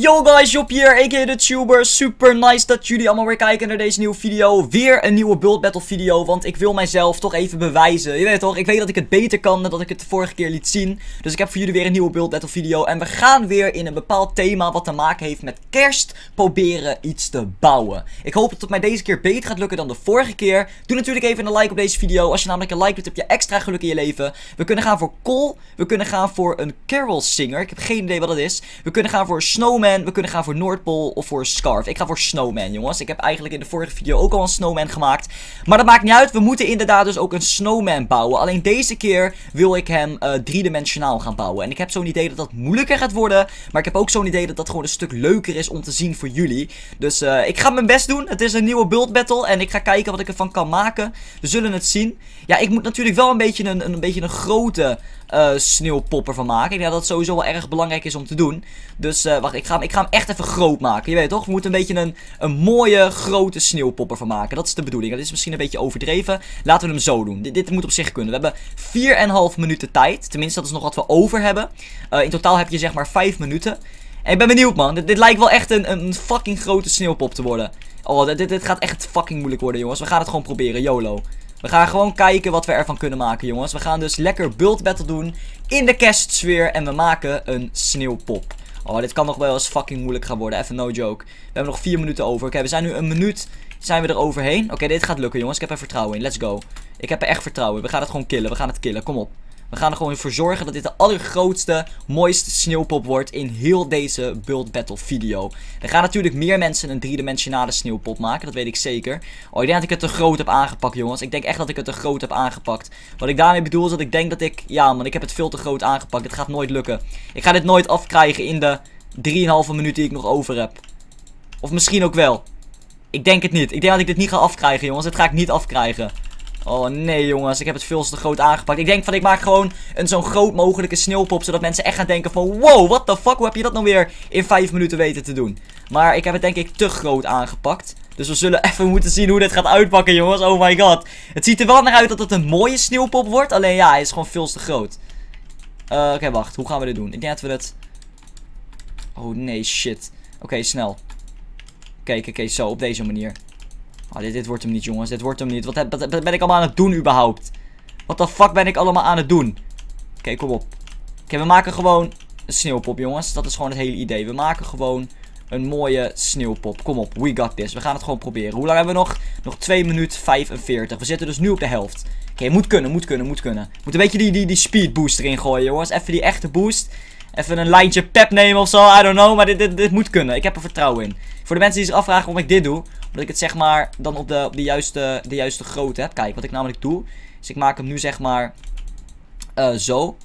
Yo guys, Job hier, a.k.a. de Tuber. Super nice dat jullie allemaal weer kijken naar deze nieuwe video. Weer een nieuwe Build Battle video, want ik wil mijzelf toch even bewijzen. Je weet toch, ik weet dat ik het beter kan dan dat ik het de vorige keer liet zien. Dus ik heb voor jullie weer een nieuwe Build Battle video. En we gaan weer in een bepaald thema wat te maken heeft met kerst proberen iets te bouwen. Ik hoop dat het mij deze keer beter gaat lukken dan de vorige keer. Doe natuurlijk even een like op deze video. Als je namelijk een like doet, heb je extra geluk in je leven. We kunnen gaan voor Cole, we kunnen gaan voor een carol singer. Ik heb geen idee wat dat is. We kunnen gaan voor Snowman. We kunnen gaan voor Noordpool of voor Scarf. Ik ga voor Snowman, jongens. Ik heb eigenlijk in de vorige video ook al een Snowman gemaakt. Maar dat maakt niet uit. We moeten inderdaad dus ook een Snowman bouwen. Alleen deze keer wil ik hem uh, driedimensionaal gaan bouwen. En ik heb zo'n idee dat dat moeilijker gaat worden. Maar ik heb ook zo'n idee dat dat gewoon een stuk leuker is om te zien voor jullie. Dus uh, ik ga mijn best doen. Het is een nieuwe build battle. En ik ga kijken wat ik ervan kan maken. We zullen het zien. Ja, ik moet natuurlijk wel een beetje een, een, beetje een grote uh, sneeuwpopper van maken. Ik denk dat dat sowieso wel erg belangrijk is om te doen. Dus uh, wacht, ik ga, hem, ik ga hem echt even groot maken. Je weet toch? We moeten een beetje een, een mooie grote sneeuwpopper van maken. Dat is de bedoeling. Dat is misschien een beetje overdreven. Laten we hem zo doen. Dit, moet op zich kunnen. We hebben 4,5 minuten tijd. Tenminste, dat is nog wat we over hebben. Uh, in totaal heb je zeg maar 5 minuten. En ik ben benieuwd man. Dit, lijkt wel echt een, een fucking grote sneeuwpop te worden. Oh, dit, dit gaat echt fucking moeilijk worden jongens. We gaan het gewoon proberen. YOLO. We gaan gewoon kijken wat we ervan kunnen maken, jongens. We gaan dus lekker build battle doen in de kerstsfeer. En we maken een sneeuwpop. Oh, dit kan nog wel eens fucking moeilijk gaan worden. Even no joke. We hebben nog vier minuten over. Oké, we zijn nu een minuut zijn we er overheen. Oké, dit gaat lukken, jongens. Ik heb er vertrouwen in. Let's go. Ik heb er echt vertrouwen in. We gaan het gewoon killen. We gaan het killen. Kom op. We gaan er gewoon voor zorgen dat dit de allergrootste, mooiste sneeuwpop wordt in heel deze Build Battle video. Er gaan natuurlijk meer mensen een driedimensionale sneeuwpop maken, dat weet ik zeker. Oh, ik denk dat ik het te groot heb aangepakt, jongens. Ik denk echt dat ik het te groot heb aangepakt. Wat ik daarmee bedoel is dat ik denk dat ik... Ja, man, ik heb het veel te groot aangepakt. Dit gaat nooit lukken. Ik ga dit nooit afkrijgen in de 3,5 minuut die ik nog over heb. Of misschien ook wel. Ik denk het niet. Ik denk dat ik dit niet ga afkrijgen, jongens. Dit ga ik niet afkrijgen. Oh nee jongens, ik heb het veel te groot aangepakt. Ik denk van ik maak gewoon een zo'n groot mogelijke sneeuwpop. Zodat mensen echt gaan denken van wow, what the fuck, hoe heb je dat nou weer in 5 minuten weten te doen? Maar ik heb het denk ik te groot aangepakt. Dus we zullen even moeten zien hoe dit gaat uitpakken jongens. Oh my god. Het ziet er wel naar uit dat het een mooie sneeuwpop wordt. Alleen ja, hij is gewoon veel te groot. Uh, Oké, wacht. Hoe gaan we dit doen? Ik denk dat we het... Oh nee, shit. Oké, snel. Kijk, oké, zo, op deze manier. Oh, dit, wordt hem niet, jongens. Dit wordt hem niet. Wat, heb, ben ik allemaal aan het doen, überhaupt? Wat de fuck ben ik allemaal aan het doen? Oké, kom op. Oké, we maken gewoon een sneeuwpop, jongens. Dat is gewoon het hele idee. We maken gewoon een mooie sneeuwpop. Kom op, we got this. We gaan het gewoon proberen. Hoe lang hebben we nog? Nog 2 minuten 45. We zitten dus nu op de helft. Oké, moet kunnen, moet kunnen, moet kunnen. Moet een beetje die, die, die speed boost erin gooien, jongens. Even die echte boost. Even een lijntje pep nemen of zo. I don't know. Maar dit, dit, dit moet kunnen. Ik heb er vertrouwen in. Voor de mensen die zich afvragen waarom ik dit doe. Omdat ik het zeg maar dan op de, op de, juiste, de juiste grootte heb. Kijk, wat ik namelijk doe. Is ik maak hem nu zeg maar uh, zo.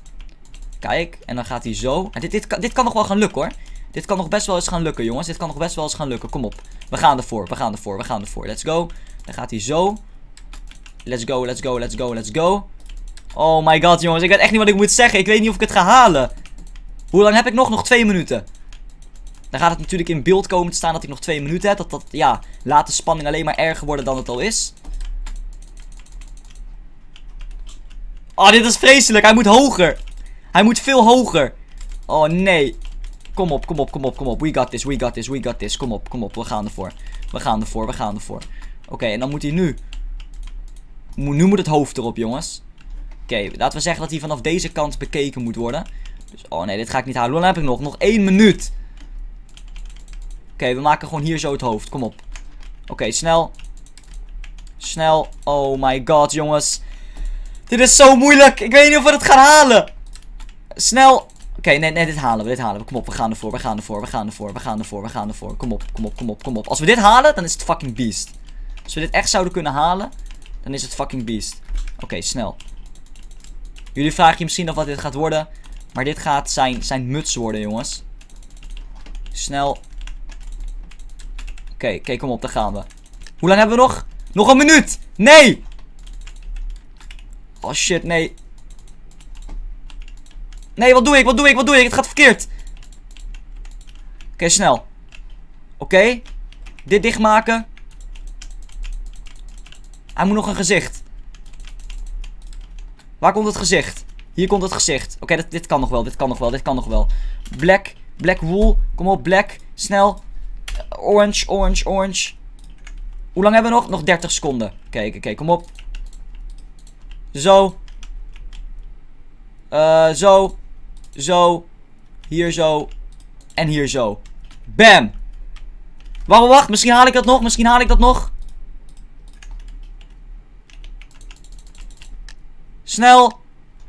Kijk, en dan gaat hij zo. En dit, dit, dit kan nog wel gaan lukken hoor. Dit kan nog best wel eens gaan lukken jongens. Dit kan nog best wel eens gaan lukken. Kom op. We gaan ervoor, we gaan ervoor, we gaan ervoor. Let's go. Dan gaat hij zo. Let's go, let's go, let's go, let's go. Oh my god jongens, ik weet echt niet wat ik moet zeggen. Ik weet niet of ik het ga halen. Hoe lang heb ik nog? Nog twee minuten. Dan gaat het natuurlijk in beeld komen te staan dat ik nog twee minuten heb. Dat dat, ja, laat de spanning alleen maar erger worden dan het al is. Oh, dit is vreselijk. Hij moet hoger. Hij moet veel hoger. Oh, nee. Kom op, kom op, kom op, kom op. We got this, we got this, we got this. Kom op, kom op. We gaan ervoor. We gaan ervoor, we gaan ervoor. Oké, en dan moet hij nu... Nu moet het hoofd erop, jongens. Oké, laten we zeggen dat hij vanaf deze kant bekeken moet worden. Dus, oh nee, dit ga ik niet halen. Lang heb ik nog? Nog één minuut. Oké, we maken gewoon hier zo het hoofd. Kom op. Oké, snel. Snel. Oh my god, jongens. Dit is zo moeilijk. Ik weet niet of we het gaan halen. Snel. Oké, nee, nee, dit halen we. Dit halen we. Kom op, we gaan ervoor. We gaan ervoor. We gaan ervoor. We gaan ervoor. We gaan ervoor. Kom op, kom op, kom op, kom op. Als we dit halen, dan is het fucking beast. Als we dit echt zouden kunnen halen, dan is het fucking beast. Oké, snel. Jullie vragen je misschien af wat dit gaat worden. Maar dit gaat zijn, zijn muts worden, jongens. Snel. Oké, okay, kom op, daar gaan we. Hoe lang hebben we nog? Nog een minuut! Nee! Oh shit, nee. Nee, wat doe ik? Wat doe ik? Wat doe ik? Het gaat verkeerd. Oké, snel. Oké. Dit dichtmaken. Hij moet nog een gezicht. Waar komt het gezicht? Hier komt het gezicht. Oké, dit, dit kan nog wel, dit kan nog wel, dit kan nog wel. Black Black wool. Kom op, black. Snel. Orange, orange, orange. Hoe lang hebben we nog? Nog 30 seconden. Kijk, oké, kom op. Zo. Uh, zo. Zo. Hier zo. En hier zo. Bam. Wacht, wacht. Misschien haal ik dat nog. Misschien haal ik dat nog. Snel.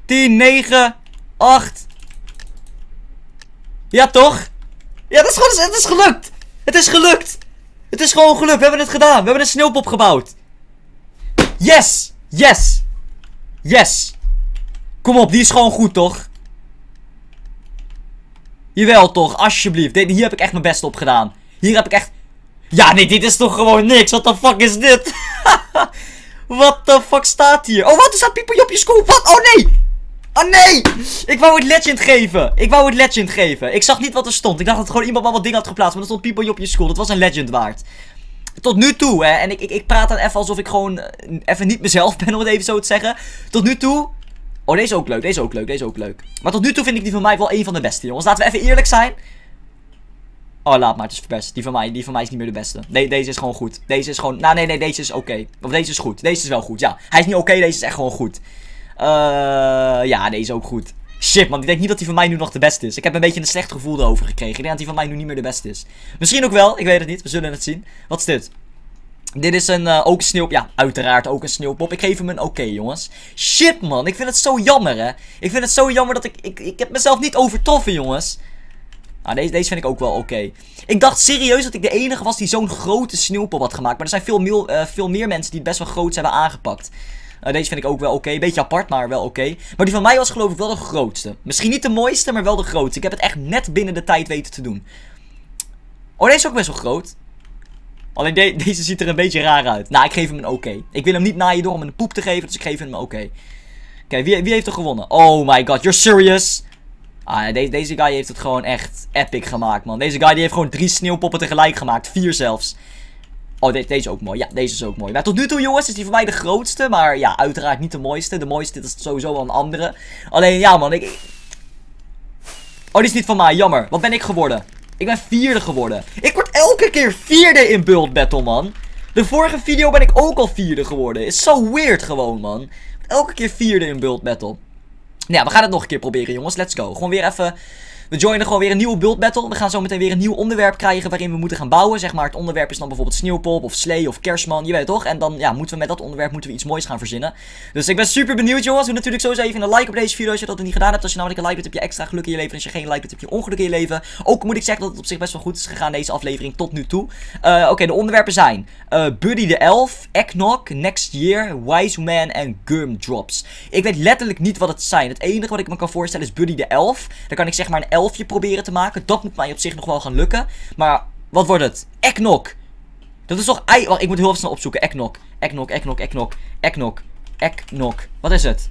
10, 9, 8. Ja, toch? Ja, dat is gewoon, het is gelukt. Het is gelukt. Het is gewoon gelukt. We hebben het gedaan. We hebben een sneeuwpop gebouwd. Yes. Yes. Yes. Kom op, die is gewoon goed, toch? Jawel, toch? Alsjeblieft. Hier heb ik echt mijn best op gedaan. Hier heb ik echt... Ja, nee, dit is toch gewoon niks. What the fuck is dit? What the fuck staat hier? Oh, wat? Er staat Pieper op je school. Wat? Oh, nee. Oh, nee. Ik wou het legend geven. Ik wou het legend geven. Ik zag niet wat er stond. Ik dacht dat gewoon iemand wel wat dingen had geplaatst. Maar er stond Pieper op je school. Dat was een legend waard. Tot nu toe, hè. En ik, ik, ik praat dan even alsof ik gewoon eh, even niet mezelf ben, om het even zo te zeggen. Tot nu toe Oh, deze ook leuk. Deze ook leuk. Deze ook leuk. Maar tot nu toe vind ik die van mij wel een van de beste, jongens. Laten we even eerlijk zijn. Oh, laat maar. Het is verpest. Die van mij, die van mij is niet meer de beste. Nee, deze is gewoon goed. Deze is gewoon... Nou, nee, nee. Deze is oké. Of deze is goed. Deze is wel goed. Ja. Hij is niet oké. deze is echt gewoon goed. Uh, ja, deze ook goed. Shit, man. Ik denk niet dat die van mij nu nog de beste is. Ik heb een beetje een slecht gevoel erover gekregen. Ik denk dat die van mij nu niet meer de beste is. Misschien ook wel. Ik weet het niet. We zullen het zien. Wat is dit? Dit is een, uh, ook een sneeuw... Ja, uiteraard ook een sneeuwpop. Ik geef hem een oké, jongens. Shit, man. Ik vind het zo jammer, hè. Ik vind het zo jammer dat ik... Ik, ik heb mezelf niet overtroffen, jongens. Nou, deze, deze vind ik ook wel oké. Ik dacht serieus dat ik de enige was die zo'n grote sneeuwpop had gemaakt. Maar er zijn veel, uh, veel meer mensen die het best wel groot hebben aangepakt. Uh, deze vind ik ook wel oké. Beetje apart, maar wel oké. Maar die van mij was geloof ik wel de grootste. Misschien niet de mooiste, maar wel de grootste. Ik heb het echt net binnen de tijd weten te doen. Oh, deze is ook best wel groot. Alleen deze ziet er een beetje raar uit. Nou, ik geef hem een oké. Ik wil hem niet naaien door hem een poep te geven, dus ik geef hem een oké. Oké, wie, wie heeft er gewonnen? Oh my god, you're serious? Ah, deze guy heeft het gewoon echt epic gemaakt, man. Deze guy die heeft gewoon drie sneeuwpoppen tegelijk gemaakt. Vier zelfs. Oh, deze is ook mooi. Ja, deze is ook mooi. Maar tot nu toe, jongens, is die voor mij de grootste. Maar ja, uiteraard niet de mooiste. De mooiste is sowieso wel een andere. Alleen, ja, man. Ik... Oh, die is niet van mij. Jammer. Wat ben ik geworden? Ik ben vierde geworden. Ik word elke keer vierde in Build Battle, man. De vorige video ben ik ook al vierde geworden. Is zo weird gewoon, man. Elke keer vierde in Build Battle. Ja, we gaan het nog een keer proberen, jongens. Let's go. Gewoon weer even we joinen gewoon weer een nieuwe build battle. We gaan zo meteen weer een nieuw onderwerp krijgen waarin we moeten gaan bouwen. Zeg maar, het onderwerp is dan bijvoorbeeld sneeuwpop of slee of kerstman. Je weet toch? En dan ja, moeten we met dat onderwerp moeten we iets moois gaan verzinnen. Dus ik ben super benieuwd, jongens. Doe natuurlijk sowieso even een like op deze video als je dat niet gedaan hebt. Als je namelijk een like hebt, heb je extra geluk in je leven. En als je geen like hebt, heb je ongeluk in je leven. Ook moet ik zeggen dat het op zich best wel goed is gegaan, deze aflevering tot nu toe. Uh, Oké, de onderwerpen zijn uh, Buddy de Elf, Eggnog, Next Year, Wise Man en Gumdrops. Ik weet letterlijk niet wat het zijn. Het enige wat ik me kan voorstellen is Buddy de Elf. Dan kan ik zeg maar een elfje proberen te maken. Dat moet mij op zich nog wel gaan lukken. Maar wat wordt het? Eknok. Dat is toch ei... Wacht, ik moet heel even snel opzoeken. Eknok. Eknok, eknok, eknok. Eknok. Eknok. Wat is het?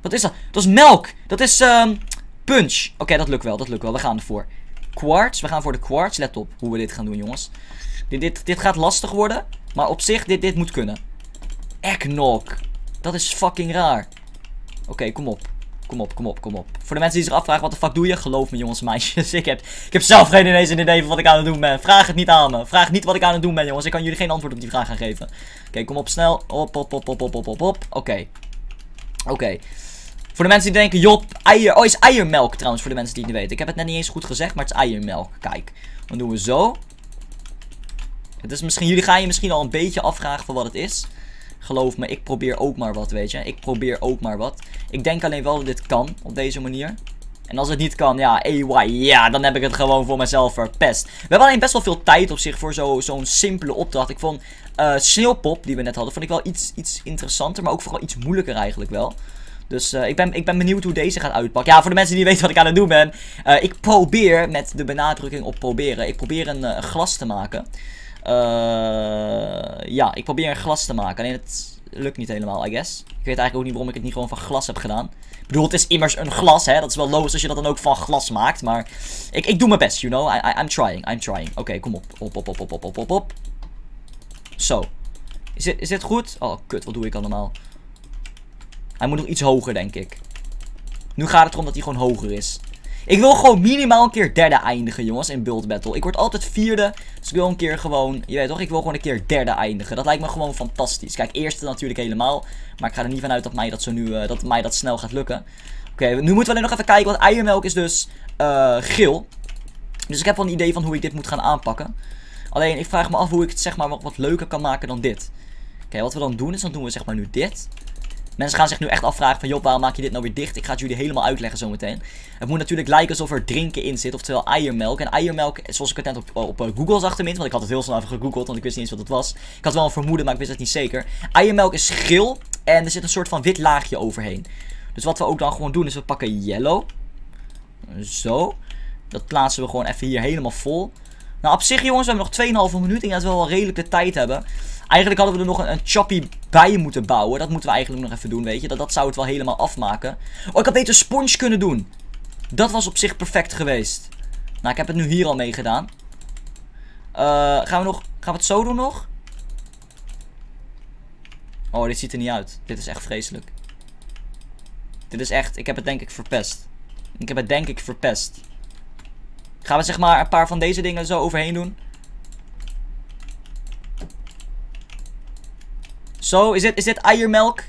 Wat is dat? Dat is melk. Dat is um, punch. Oké, dat lukt wel. Dat lukt wel. We gaan ervoor. Quartz. We gaan voor de quartz. Let op hoe we dit gaan doen, jongens. Dit, dit, dit gaat lastig worden. Maar op zich, dit, dit moet kunnen. Eknok. Dat is fucking raar. Oké, kom op. Kom op, kom op, kom op. Voor de mensen die zich afvragen, wat de fuck doe je? Geloof me, jongens en meisjes. Ik heb, ik heb zelf geen ineens een idee van wat ik aan het doen ben. Vraag het niet aan me. Vraag niet wat ik aan het doen ben, jongens. Ik kan jullie geen antwoord op die vraag gaan geven. Oké, kom op, snel. Op, op, op, op, op, op, op, op. Oké. Oké. Voor de mensen die denken, Job, eier. Oh, is eiermelk trouwens, voor de mensen die het niet weten. Ik heb het net niet eens goed gezegd, maar het is eiermelk. Kijk. Dan doen we zo. Het is misschien, jullie gaan je misschien al een beetje afvragen van wat het is. Geloof me, ik probeer ook maar wat, weet je. Ik probeer ook maar wat. Ik denk alleen wel dat dit kan, op deze manier. En als het niet kan, ja, AY, ja, dan heb ik het gewoon voor mezelf verpest. We hebben alleen best wel veel tijd op zich voor zo'n simpele opdracht. Ik vond uh, Sneeuwpop, die we net hadden, vond ik wel iets, iets interessanter, maar ook vooral iets moeilijker eigenlijk wel. Dus uh, ik, ben, ik ben benieuwd hoe deze gaat uitpakken. Ja, voor de mensen die weten wat ik aan het doen ben. Uh, ik probeer, met de benadrukking op proberen, ik probeer een glas te maken. Uh, ja, ik probeer een glas te maken. Alleen het lukt niet helemaal, I guess. Ik weet eigenlijk ook niet waarom ik het niet gewoon van glas heb gedaan. Ik bedoel, het is immers een glas, hè. Dat is wel logisch als je dat dan ook van glas maakt. Maar ik, ik doe mijn best, you know. I, I, I'm trying, I'm trying. Oké, kom op. Op, op, op, op, op, op, op, op. Zo. Is dit, is dit goed? Oh, kut, wat doe ik allemaal? Hij moet nog iets hoger, denk ik. Nu gaat het erom dat hij gewoon hoger is. Ik wil gewoon minimaal een keer derde eindigen, jongens, in Build Battle. Ik word altijd vierde, dus ik wil een keer gewoon, je weet toch, ik wil gewoon een keer derde eindigen. Dat lijkt me gewoon fantastisch. Kijk, eerste natuurlijk helemaal, maar ik ga er niet vanuit dat mij dat, zo nu, uh, dat, mij dat snel gaat lukken. Oké, nu moeten we alleen nog even kijken, want eiermelk is dus uh, geel. Dus ik heb wel een idee van hoe ik dit moet gaan aanpakken. Alleen, ik vraag me af hoe ik het zeg maar wat leuker kan maken dan dit. Oké, wat we dan doen is, dan doen we zeg maar nu dit. Mensen gaan zich nu echt afvragen van, joh, waarom maak je dit nou weer dicht? Ik ga het jullie helemaal uitleggen zometeen. Het moet natuurlijk lijken alsof er drinken in zit, oftewel eiermelk. En eiermelk, zoals ik het net op, op uh, Google zag tenminste, want ik had het heel snel even gegoogeld, want ik wist niet eens wat het was. Ik had wel een vermoeden, maar ik wist het niet zeker. Eiermelk is geel en er zit een soort van wit laagje overheen. Dus wat we ook dan gewoon doen, is we pakken yellow. Zo. Dat plaatsen we gewoon even hier helemaal vol. Nou, op zich jongens, we hebben nog 2,5 minuten. Ik denk dat we wel redelijk de tijd hebben. Eigenlijk hadden we er nog een, choppy bij moeten bouwen. Dat moeten we eigenlijk nog even doen, weet je. Dat, dat zou het wel helemaal afmaken. Oh, ik had beter sponge kunnen doen. Dat was op zich perfect geweest. Nou, ik heb het nu hier al mee gedaan. Uh, gaan we nog... Gaan we het zo doen nog? Oh, dit ziet er niet uit. Dit is echt vreselijk. Dit is echt... Ik heb het denk ik verpest. Ik heb het denk ik verpest. Gaan we zeg maar een paar van deze dingen zo overheen doen. Zo, is dit, is dit eiermelk?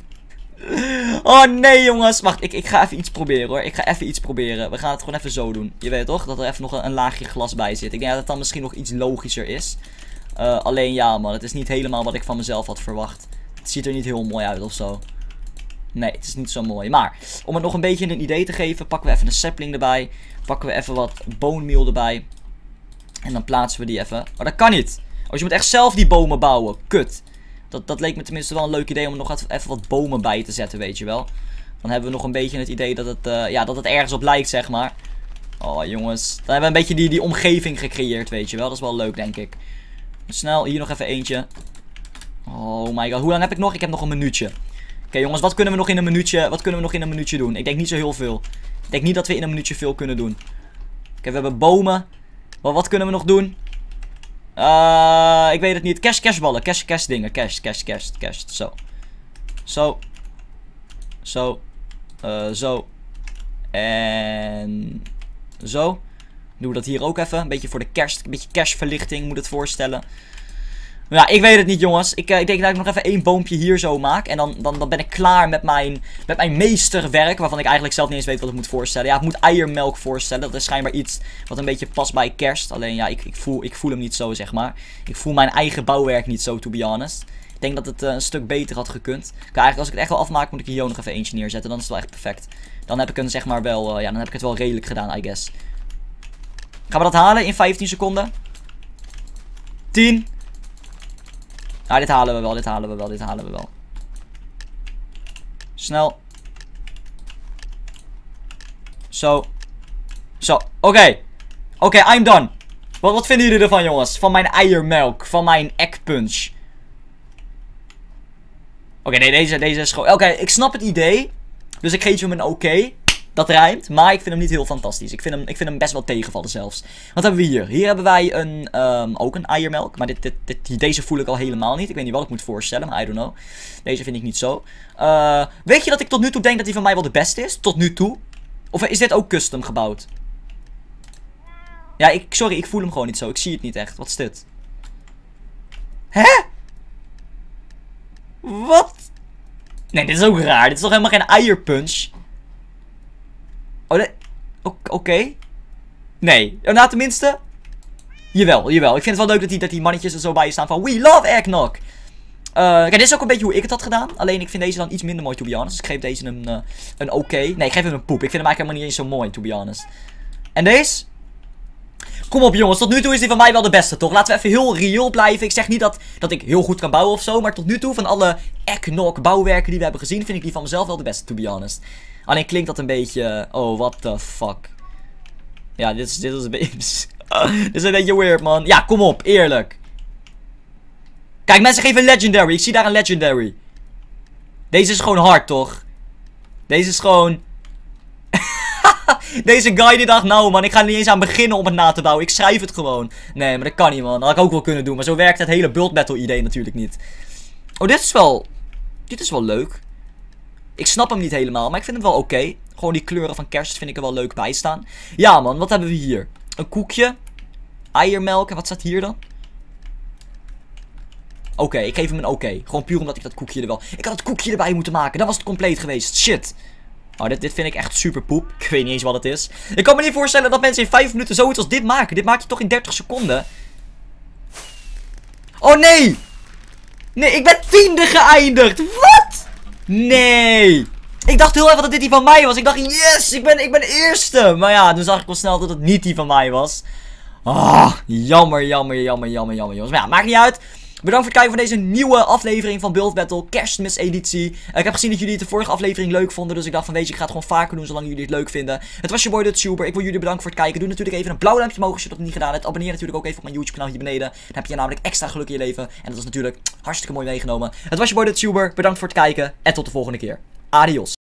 Oh nee jongens. Wacht, ik, ik ga even iets proberen hoor. Ik ga even iets proberen. We gaan het gewoon even zo doen. Je weet toch? Dat er even nog een, laagje glas bij zit. Ik denk dat het dan misschien nog iets logischer is. Uh, alleen ja man, het is niet helemaal wat ik van mezelf had verwacht. Het ziet er niet heel mooi uit of zo. Nee, het is niet zo mooi. Maar, om het nog een beetje een idee te geven, pakken we even een sapling erbij. Pakken we even wat bone meal erbij. En dan plaatsen we die even. Maar oh, dat kan niet. Dus je moet echt zelf die bomen bouwen. Kut. Dat, dat leek me tenminste wel een leuk idee om er nog even wat bomen bij te zetten, weet je wel. Dan hebben we nog een beetje het idee dat het, uh, ja, dat het ergens op lijkt, zeg maar. Oh, jongens. Dan hebben we een beetje die, die omgeving gecreëerd, weet je wel. Dat is wel leuk, denk ik. Snel, hier nog even eentje. Oh my god. Hoe lang heb ik nog? Ik heb nog een minuutje. Oké, jongens. Wat kunnen we nog in een minuutje, wat kunnen we nog in een minuutje doen? Ik denk niet zo heel veel. Ik denk niet dat we in een minuutje veel kunnen doen. Oké, we hebben bomen. Maar wat kunnen we nog doen? Uh, ik weet het niet. Cash, cashballen. Cash, cash dingen. Cash, cash, cash, cash. Zo. Zo. Zo. Uh, zo. En zo. Doen we dat hier ook even. Een beetje voor de kerst. Een beetje cashverlichting moet het voorstellen. Ja, ik weet het niet jongens. Ik, uh, ik denk dat ik nog even één boompje hier zo maak. En dan, dan, dan ben ik klaar met mijn, met mijn meesterwerk. Waarvan ik eigenlijk zelf niet eens weet wat ik moet voorstellen. Ja, ik moet eiermelk voorstellen. Dat is schijnbaar iets wat een beetje past bij kerst. Alleen ja, ik, ik, voel, ik voel hem niet zo zeg maar. Ik voel mijn eigen bouwwerk niet zo, to be honest. Ik denk dat het uh, een stuk beter had gekund. Kijk, eigenlijk als ik het echt wel afmaak, moet ik hier nog even eentje neerzetten. Dan is het wel echt perfect. Dan heb ik hem zeg maar wel, uh, ja, dan heb ik het wel redelijk gedaan, I guess. Gaan we dat halen in 15 seconden? 10, nou, dit halen we wel, dit halen we wel, dit halen we wel. Snel. Zo. Zo, oké. Oké, I'm done. Wat, wat vinden jullie ervan, jongens? Van mijn eiermelk, van mijn egg punch. Oké, nee, deze, deze is gewoon... Oké, ik snap het idee. Dus ik geef hem een oké. Dat rijmt, maar ik vind hem niet heel fantastisch. Ik vind hem, ik vind hem best wel tegenvallen zelfs. Wat hebben we hier? Hier hebben wij een, um, ook een eiermelk. Maar dit, dit, deze voel ik al helemaal niet. Ik weet niet wat ik moet voorstellen, maar I don't know. Deze vind ik niet zo. Uh, weet je dat ik tot nu toe denk dat die van mij wel de beste is? Tot nu toe. Of is dit ook custom gebouwd? Ja, ik, sorry, ik voel hem gewoon niet zo. Ik zie het niet echt. Wat is dit? Hè? Wat? Nee, dit is ook raar. Dit is toch helemaal geen eierpunch? Oh, oké. Nee. Nou, tenminste. Jawel, jawel. Ik vind het wel leuk dat die, dat die mannetjes er zo bij je staan van We love eggnog. Uh, kijk, dit is ook een beetje hoe ik het had gedaan. Alleen ik vind deze dan iets minder mooi, to be honest. Dus ik geef deze een, uh, een oké. Nee, ik geef hem een poep. Ik vind hem eigenlijk helemaal niet eens zo mooi, to be honest. En deze? Kom op jongens, tot nu toe is die van mij wel de beste, toch? Laten we even heel reëel blijven. Ik zeg niet dat, dat ik heel goed kan bouwen of zo. Maar tot nu toe, van alle eggnog bouwwerken die we hebben gezien, vind ik die van mezelf wel de beste, to be honest. Alleen klinkt dat een beetje... Oh, what the fuck. Ja, dit is, dit is een beetje... dit is een beetje weird, man. Ja, kom op, eerlijk. Kijk, mensen geven legendary. Ik zie daar een legendary. Deze is gewoon hard, toch? Deze is gewoon... Deze guy die dacht, nou man, ik ga er niet eens aan beginnen om het na te bouwen. Ik schrijf het gewoon. Nee, maar dat kan niet, man. Dat had ik ook wel kunnen doen. Maar zo werkt het hele build battle idee natuurlijk niet. Oh, dit is wel... Dit is wel leuk. Ik snap hem niet helemaal, maar ik vind hem wel oké. Gewoon die kleuren van kerst vind ik er wel leuk bij staan. Ja man, wat hebben we hier? Een koekje. Eiermelk. En wat staat hier dan? Oké, ik geef hem een oké. Gewoon puur omdat ik dat koekje er wel... Ik had het koekje erbij moeten maken. Dan was het compleet geweest. Shit. Oh, dit, dit vind ik echt super poep. Ik weet niet eens wat het is. Ik kan me niet voorstellen dat mensen in 5 minuten zoiets als dit maken. Dit maak je toch in 30 seconden? Oh nee! Nee, ik ben tiende geëindigd. Wat? Nee. Ik dacht heel even dat dit die van mij was. Ik dacht, yes, ik ben, ik ben eerste. Maar ja, toen zag ik wel snel dat het niet die van mij was. Ah, jammer, jammer, jammer, jammer, jammer, jongens. Maar ja, maakt niet uit. Bedankt voor het kijken van deze nieuwe aflevering van Build Battle Kerstmis editie. Uh, ik heb gezien dat jullie het de vorige aflevering leuk vonden. Dus ik dacht van weet je, ik ga het gewoon vaker doen zolang jullie het leuk vinden. Het was je boy de Tuber. Ik wil jullie bedanken voor het kijken. Doe natuurlijk even een blauw duimpje omhoog als je dat niet gedaan hebt. Abonneer natuurlijk ook even op mijn YouTube kanaal hier beneden. Dan heb je namelijk extra geluk in je leven. En dat is natuurlijk hartstikke mooi meegenomen. Het was je boy de Tuber. Bedankt voor het kijken. En tot de volgende keer. Adios.